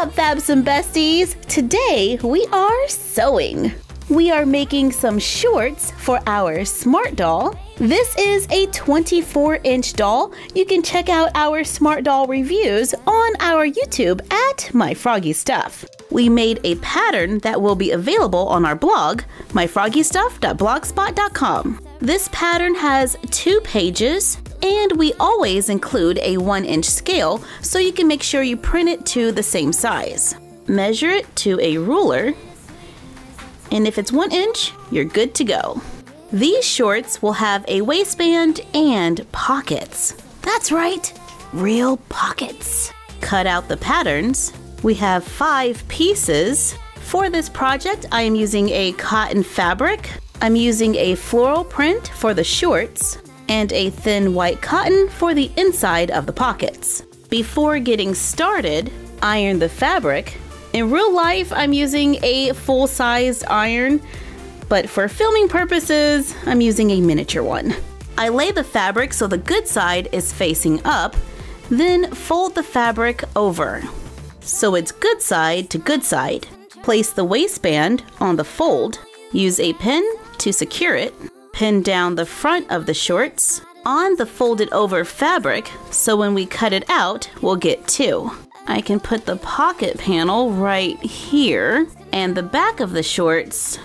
up, Fabs and Besties? Today we are sewing. We are making some shorts for our smart doll. This is a 24 inch doll. You can check out our smart doll reviews on our YouTube at My Froggy Stuff. We made a pattern that will be available on our blog, myfroggystuff.blogspot.com. This pattern has two pages and we always include a 1 inch scale so you can make sure you print it to the same size. Measure it to a ruler, and if it's 1 inch, you're good to go. These shorts will have a waistband and pockets. That's right, real pockets. Cut out the patterns. We have five pieces. For this project, I am using a cotton fabric. I'm using a floral print for the shorts and a thin white cotton for the inside of the pockets. Before getting started, iron the fabric. In real life, I'm using a full-sized iron, but for filming purposes, I'm using a miniature one. I lay the fabric so the good side is facing up, then fold the fabric over. So it's good side to good side. Place the waistband on the fold. Use a pin to secure it. Pin down the front of the shorts on the folded over fabric so when we cut it out, we'll get two. I can put the pocket panel right here and the back of the shorts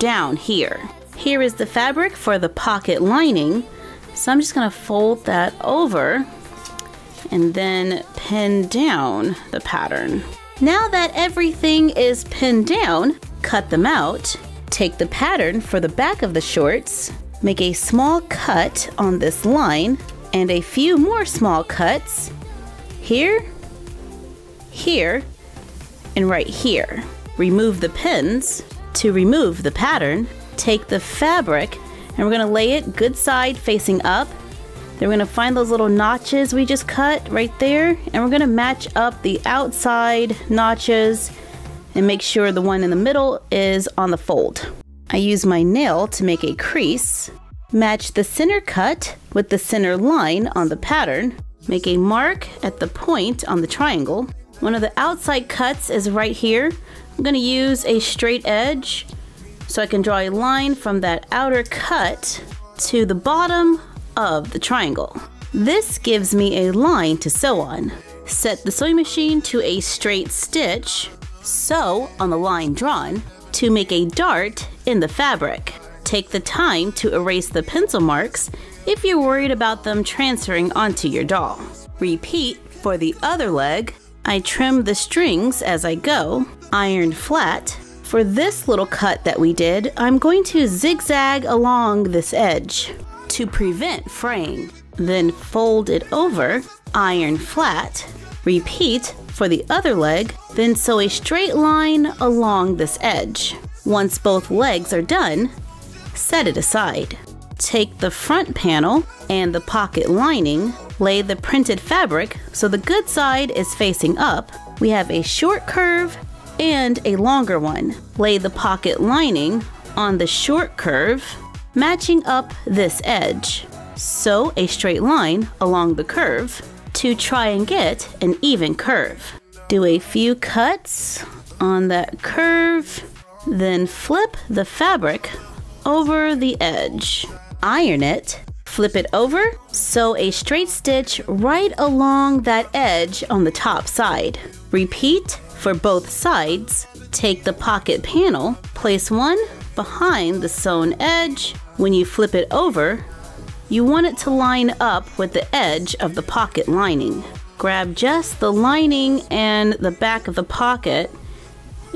down here. Here is the fabric for the pocket lining. So I'm just gonna fold that over and then pin down the pattern. Now that everything is pinned down, cut them out Take the pattern for the back of the shorts, make a small cut on this line, and a few more small cuts here, here, and right here. Remove the pins. To remove the pattern, take the fabric and we're gonna lay it good side facing up. Then we're gonna find those little notches we just cut right there and we're gonna match up the outside notches and make sure the one in the middle is on the fold. I use my nail to make a crease, match the center cut with the center line on the pattern, make a mark at the point on the triangle. One of the outside cuts is right here. I'm going to use a straight edge so I can draw a line from that outer cut to the bottom of the triangle. This gives me a line to sew on. Set the sewing machine to a straight stitch Sew on the line drawn to make a dart in the fabric. Take the time to erase the pencil marks if you're worried about them transferring onto your doll. Repeat for the other leg. I trim the strings as I go, ironed flat. For this little cut that we did, I'm going to zigzag along this edge to prevent fraying. Then fold it over, iron flat. Repeat for the other leg, then sew a straight line along this edge. Once both legs are done, set it aside. Take the front panel and the pocket lining, lay the printed fabric so the good side is facing up. We have a short curve and a longer one. Lay the pocket lining on the short curve, matching up this edge. Sew a straight line along the curve to try and get an even curve. Do a few cuts on that curve, then flip the fabric over the edge. Iron it, flip it over, sew a straight stitch right along that edge on the top side. Repeat for both sides. Take the pocket panel, place one behind the sewn edge. When you flip it over, you want it to line up with the edge of the pocket lining. Grab just the lining and the back of the pocket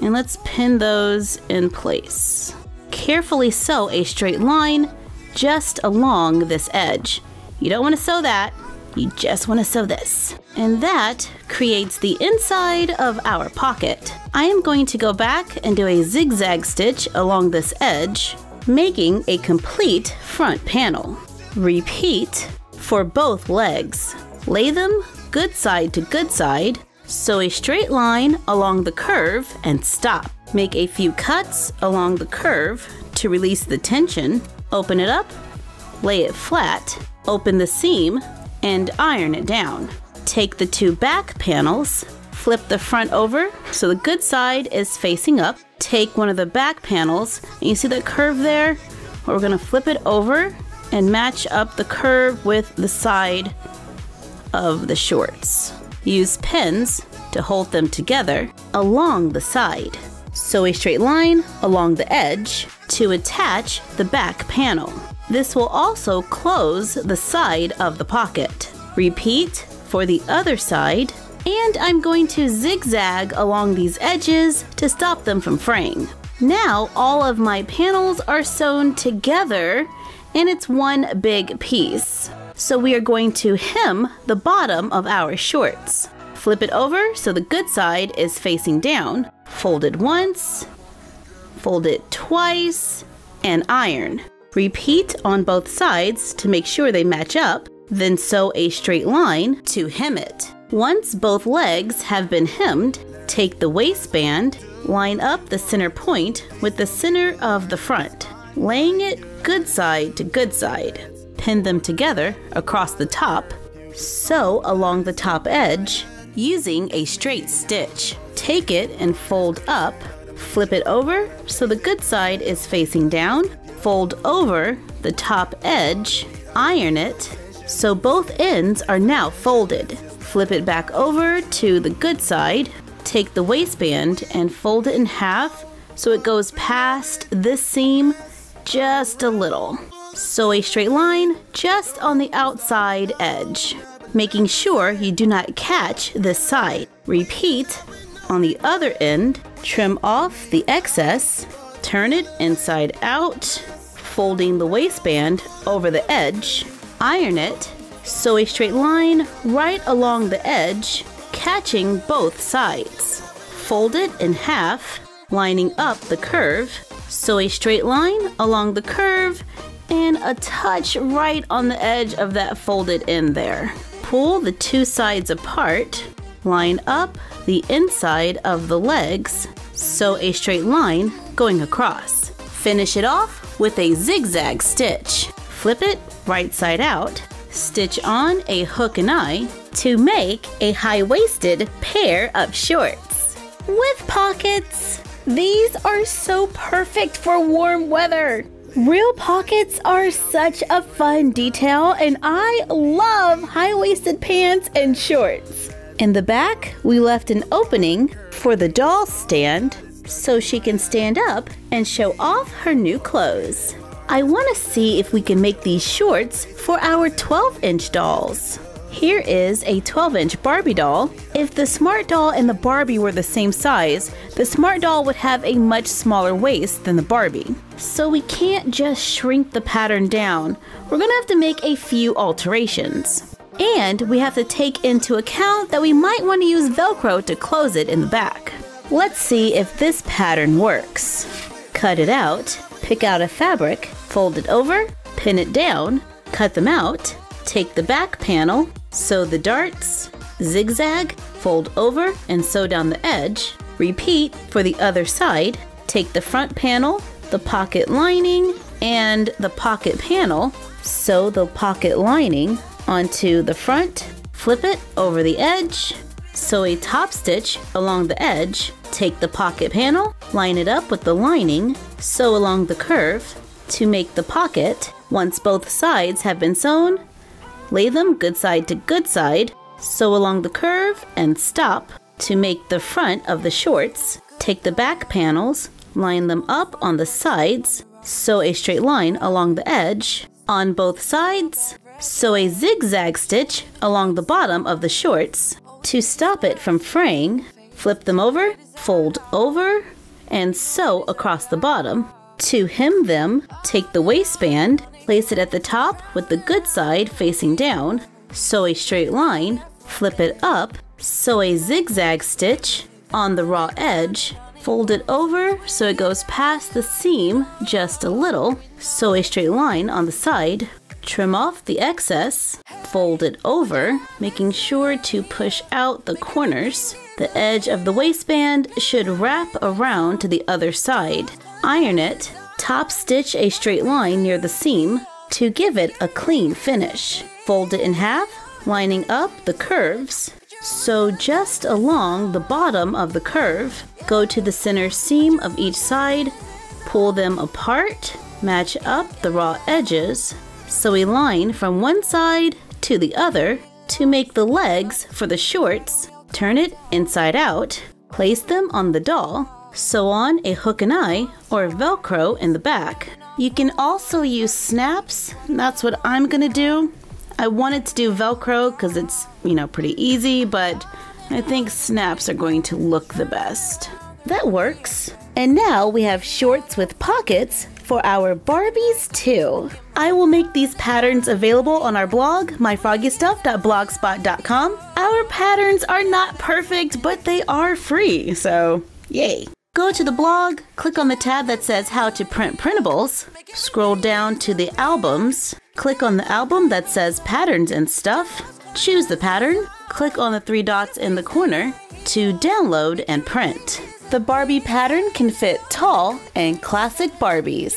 and let's pin those in place. Carefully sew a straight line just along this edge. You don't want to sew that, you just want to sew this. And that creates the inside of our pocket. I am going to go back and do a zigzag stitch along this edge, making a complete front panel. Repeat for both legs. Lay them good side to good side, sew a straight line along the curve and stop. Make a few cuts along the curve to release the tension. Open it up, lay it flat, open the seam, and iron it down. Take the two back panels, Flip the front over so the good side is facing up. Take one of the back panels, and you see that curve there? We're gonna flip it over and match up the curve with the side of the shorts. Use pins to hold them together along the side. Sew a straight line along the edge to attach the back panel. This will also close the side of the pocket. Repeat for the other side, and I'm going to zigzag along these edges to stop them from fraying. Now all of my panels are sewn together and it's one big piece. So we are going to hem the bottom of our shorts. Flip it over so the good side is facing down. Fold it once, fold it twice, and iron. Repeat on both sides to make sure they match up, then sew a straight line to hem it. Once both legs have been hemmed, take the waistband, line up the center point with the center of the front, laying it good side to good side. Pin them together across the top, sew along the top edge using a straight stitch. Take it and fold up, flip it over so the good side is facing down, fold over the top edge, iron it so both ends are now folded. Flip it back over to the good side, take the waistband and fold it in half so it goes past this seam just a little. Sew a straight line just on the outside edge, making sure you do not catch this side. Repeat on the other end, trim off the excess, turn it inside out, folding the waistband over the edge, iron it, sew a straight line right along the edge, catching both sides. Fold it in half, lining up the curve, sew a straight line along the curve and a touch right on the edge of that folded end there. Pull the two sides apart, line up the inside of the legs, sew a straight line going across. Finish it off with a zigzag stitch. Flip it right side out, stitch on a hook and eye to make a high-waisted pair of shorts. With pockets! These are so perfect for warm weather. Real pockets are such a fun detail and I love high-waisted pants and shorts. In the back, we left an opening for the doll stand so she can stand up and show off her new clothes. I want to see if we can make these shorts for our 12 inch dolls. Here is a 12 inch Barbie doll. If the Smart doll and the Barbie were the same size, the Smart doll would have a much smaller waist than the Barbie. So we can't just shrink the pattern down. We're gonna have to make a few alterations. And we have to take into account that we might want to use Velcro to close it in the back. Let's see if this pattern works. Cut it out, pick out a fabric, fold it over, pin it down, cut them out, take the back panel, sew the darts, zigzag, fold over and sew down the edge, repeat for the other side, take the front panel, the pocket lining, and the pocket panel, sew the pocket lining onto the front, flip it over the edge, sew a top stitch along the edge, take the pocket panel, line it up with the lining, sew along the curve to make the pocket. Once both sides have been sewn, lay them good side to good side, sew along the curve and stop to make the front of the shorts. Take the back panels, line them up on the sides, sew a straight line along the edge. On both sides, sew a zigzag stitch along the bottom of the shorts. To stop it from fraying, flip them over, fold over, and sew across the bottom. To hem them, take the waistband, place it at the top with the good side facing down, sew a straight line, flip it up, sew a zigzag stitch on the raw edge, fold it over so it goes past the seam just a little, sew a straight line on the side, trim off the excess, fold it over, making sure to push out the corners. The edge of the waistband should wrap around to the other side. Iron it, top stitch a straight line near the seam to give it a clean finish. Fold it in half, lining up the curves. Sew just along the bottom of the curve, go to the center seam of each side, pull them apart, match up the raw edges, sew a line from one side to the other to make the legs for the shorts, turn it inside out, place them on the doll, sew on a hook and eye or velcro in the back. You can also use snaps, that's what I'm gonna do. I wanted to do velcro because it's, you know, pretty easy, but I think snaps are going to look the best. That works. And now we have shorts with pockets for our Barbies too. I will make these patterns available on our blog, myfroggystuff.blogspot.com. Our patterns are not perfect, but they are free, so yay. Go to the blog, click on the tab that says How to Print Printables, scroll down to the albums, click on the album that says Patterns and Stuff, choose the pattern, click on the three dots in the corner to download and print. The Barbie pattern can fit tall and classic Barbies.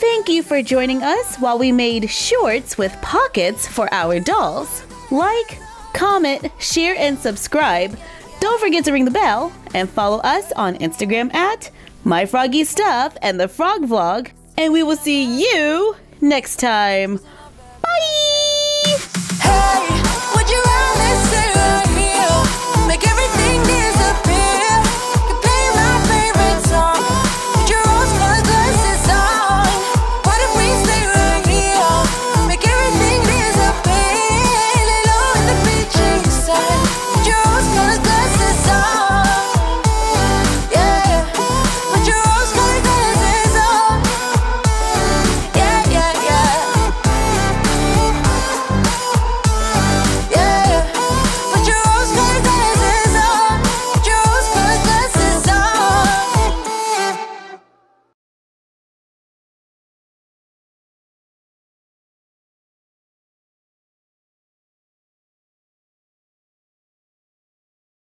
Thank you for joining us while we made shorts with pockets for our dolls. Like, comment, share, and subscribe. Don't forget to ring the bell and follow us on Instagram at MyFroggyStuff and the Frog Vlog. And we will see you next time. Bye!